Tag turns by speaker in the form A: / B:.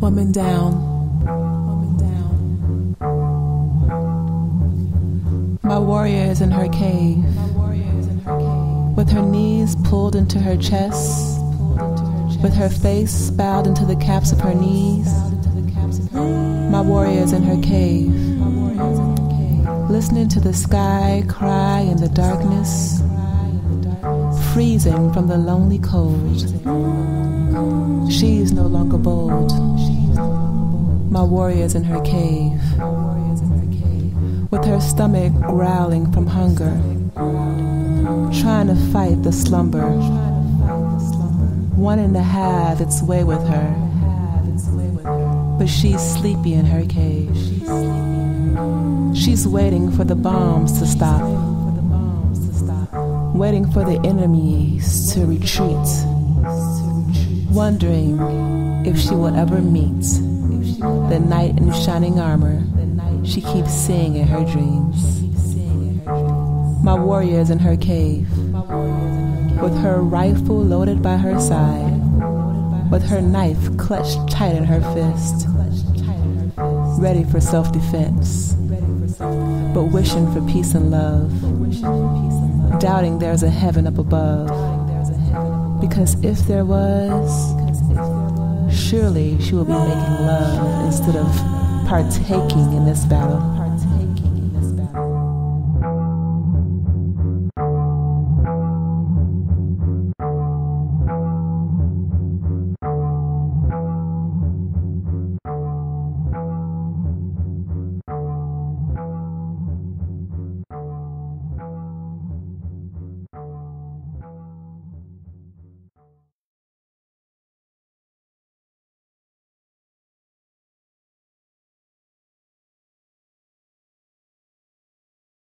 A: woman down. My warrior is in her cave, with her knees pulled into her chest, with her face bowed into the caps of her knees. My warrior is in her cave, listening to the sky cry in the darkness, freezing from the lonely cold. She is no longer bold. My warrior is in her cave, with her stomach growling from hunger, trying to fight the slumber, wanting to have its way with her. But she's sleepy in her cave. She's waiting for the bombs to stop, waiting for the enemies to retreat, wondering if she will ever meet the knight in shining armor she keeps seeing in her dreams. My warrior is in her cave, with her rifle loaded by her side, with her knife clutched tight in her fist, ready for self defense, but wishing for peace and love, doubting there's a heaven up above. Because if there was, surely she will be making love instead of partaking in this battle.